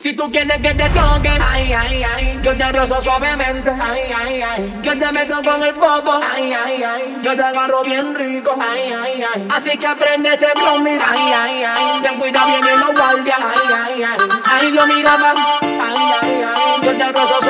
Si tú quieres que te toquen, ay, ay, ay, yo te rozo suavemente, ay, ay, ay, yo te meto con el popo, ay, ay, ay, yo te agarro bien rico, ay, ay, ay, así que aprendete bro, mira, ay, ay, ay, ten cuidado bien en los guardias, ay, ay, ay, ay, lo miraba, ay, ay, ay, yo te rozo suavemente.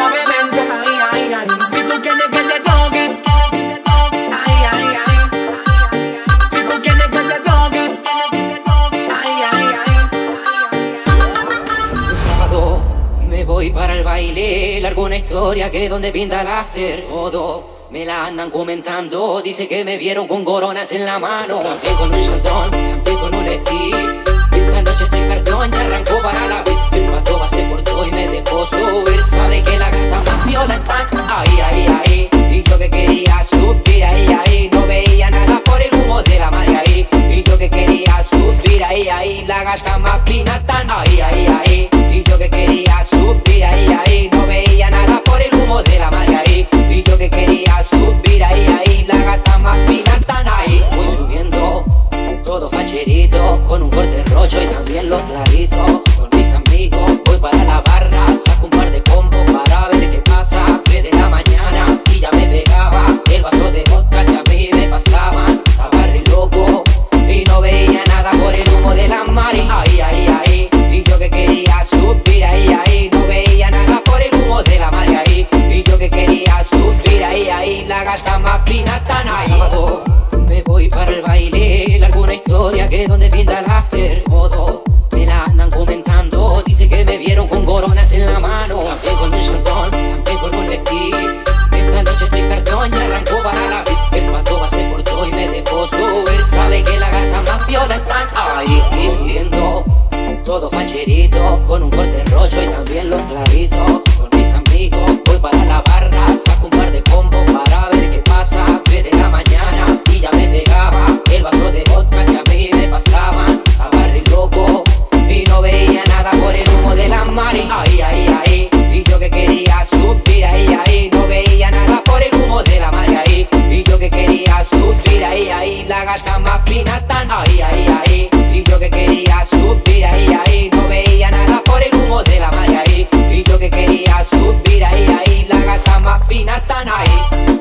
Voy para el baile, largo una historia que donde pinta el after todo. Me la andan comentando, dice que me vieron con coronas en la mano. Campé con un chantón, campé con un estil. Esta noche estoy cartón y arrancó para Los traguitos. y subiendo Todo facherito Con un corte rocho y también los claritos Con mis amigos voy para la barra Saco un par de combos para ver qué pasa. 3 de la mañana y ya me pegaba El vaso de vodka que a mí me pasaba. A barril loco y no veía nada por el humo de la maris Ahí, ahí, ahí Y yo que quería subir ahí, ahí No veía nada por el humo de la mari ahí Y yo que quería subir ahí, ahí La gata más fina tan ahí Bye.